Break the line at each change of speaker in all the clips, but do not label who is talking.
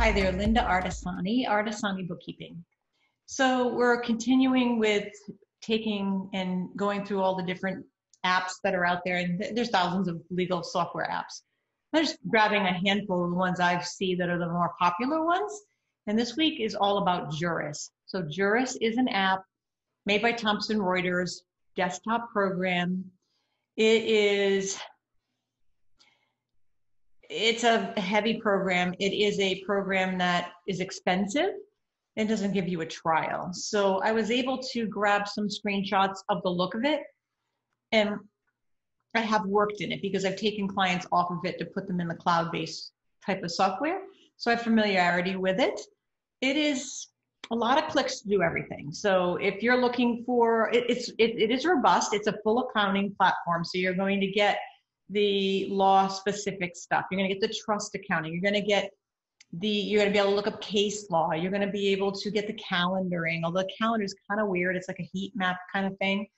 Hi there, Linda Artesani, Artesani Bookkeeping. So we're continuing with taking and going through all the different apps that are out there, and there's thousands of legal software apps. I'm just grabbing a handful of the ones I see that are the more popular ones. And this week is all about Juris. So Juris is an app made by Thomson Reuters, desktop program. It is it's a heavy program. It is a program that is expensive and doesn't give you a trial. So I was able to grab some screenshots of the look of it and I have worked in it because I've taken clients off of it to put them in the cloud-based type of software. So I have familiarity with it. It is a lot of clicks to do everything. So if you're looking for, it, it's it, it is robust. It's a full accounting platform. So you're going to get the law specific stuff. You're going to get the trust accounting. You're going to get the you're going to be able to look up case law. You're going to be able to get the calendaring. Although calendar is kind of weird. It's like a heat map kind of thing.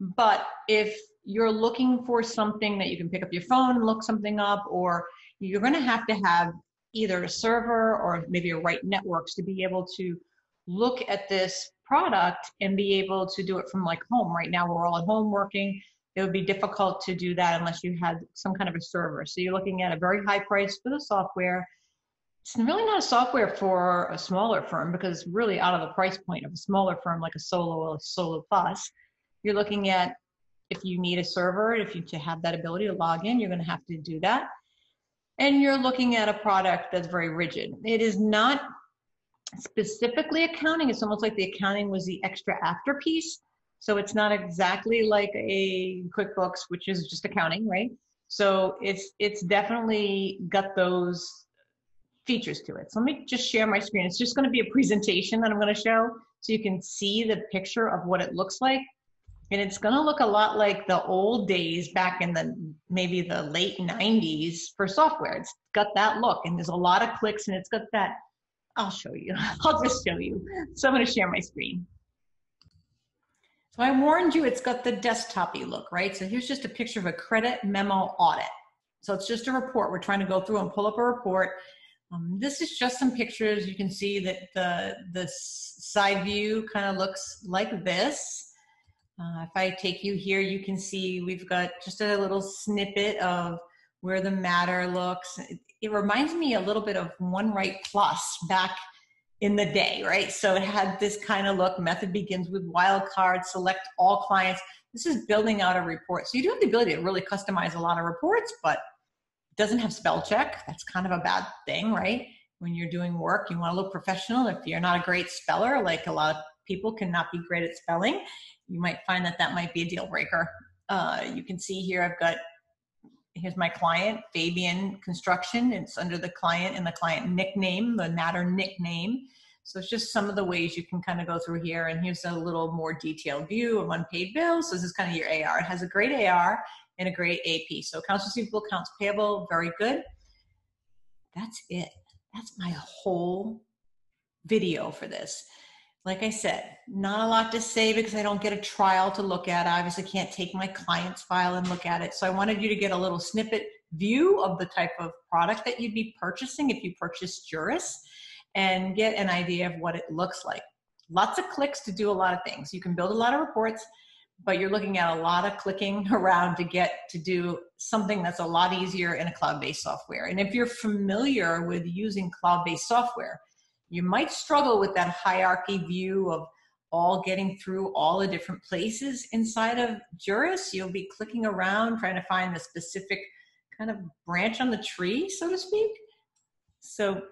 But if you're looking for something that you can pick up your phone and look something up, or you're going to have to have either a server or maybe a Right Networks to be able to look at this product and be able to do it from like home. Right now, we're all at home working it would be difficult to do that unless you had some kind of a server. So you're looking at a very high price for the software. It's really not a software for a smaller firm because really out of the price point of a smaller firm like a Solo or a Solo Plus. You're looking at if you need a server, if you to have that ability to log in, you're going to have to do that. And you're looking at a product that's very rigid. It is not specifically accounting. It's almost like the accounting was the extra after piece so it's not exactly like a QuickBooks, which is just accounting, right? So it's it's definitely got those features to it. So let me just share my screen. It's just going to be a presentation that I'm going to show so you can see the picture of what it looks like. And it's going to look a lot like the old days back in the maybe the late 90s for software. It's got that look and there's a lot of clicks and it's got that. I'll show you. I'll just show you. So I'm going to share my screen. So I warned you it's got the desktopy look, right? So here's just a picture of a credit memo audit. So it's just a report. We're trying to go through and pull up a report. Um, this is just some pictures. You can see that the, the side view kind of looks like this. Uh, if I take you here, you can see we've got just a little snippet of where the matter looks. It, it reminds me a little bit of One-Write Plus back in the day, right? So it had this kind of look. Method begins with wildcard, select all clients. This is building out a report. So you do have the ability to really customize a lot of reports, but it doesn't have spell check. That's kind of a bad thing, right? When you're doing work, you want to look professional. If you're not a great speller, like a lot of people cannot be great at spelling, you might find that that might be a deal breaker. Uh, you can see here I've got here's my client, Fabian Construction. It's under the client and the client nickname, the matter nickname. So it's just some of the ways you can kind of go through here. And here's a little more detailed view of unpaid bills. So this is kind of your AR. It has a great AR and a great AP. So accounts receivable, accounts payable, very good. That's it. That's my whole video for this like I said, not a lot to say because I don't get a trial to look at. I obviously can't take my client's file and look at it. So I wanted you to get a little snippet view of the type of product that you'd be purchasing if you purchase Juris and get an idea of what it looks like. Lots of clicks to do a lot of things. You can build a lot of reports, but you're looking at a lot of clicking around to get to do something that's a lot easier in a cloud-based software. And if you're familiar with using cloud-based software, you might struggle with that hierarchy view of all getting through all the different places inside of Juris. You'll be clicking around trying to find the specific kind of branch on the tree, so to speak. So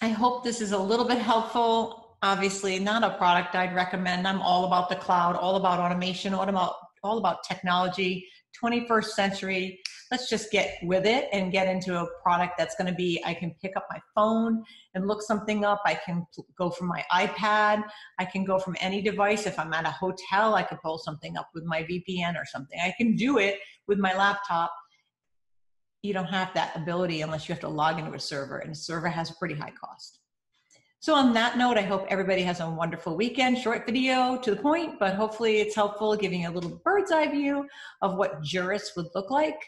I hope this is a little bit helpful. Obviously, not a product I'd recommend. I'm all about the cloud, all about automation, all about, all about technology, 21st century. Let's just get with it and get into a product that's going to be I can pick up my phone and look something up. I can go from my iPad. I can go from any device. If I'm at a hotel, I could pull something up with my VPN or something. I can do it with my laptop. You don't have that ability unless you have to log into a server, and a server has a pretty high cost. So on that note, I hope everybody has a wonderful weekend. Short video to the point, but hopefully it's helpful, giving a little bird's eye view of what Juris would look like.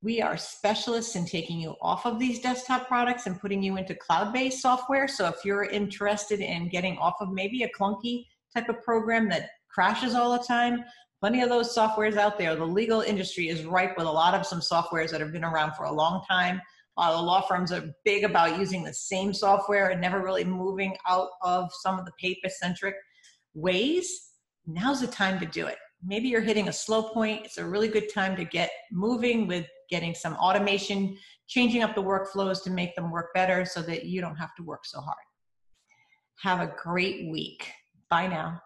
We are specialists in taking you off of these desktop products and putting you into cloud based software. So if you're interested in getting off of maybe a clunky type of program that crashes all the time, plenty of those softwares out there. The legal industry is ripe with a lot of some softwares that have been around for a long time. A lot of law firms are big about using the same software and never really moving out of some of the paper centric ways. Now's the time to do it. Maybe you're hitting a slow point. It's a really good time to get moving with getting some automation, changing up the workflows to make them work better so that you don't have to work so hard. Have a great week. Bye now.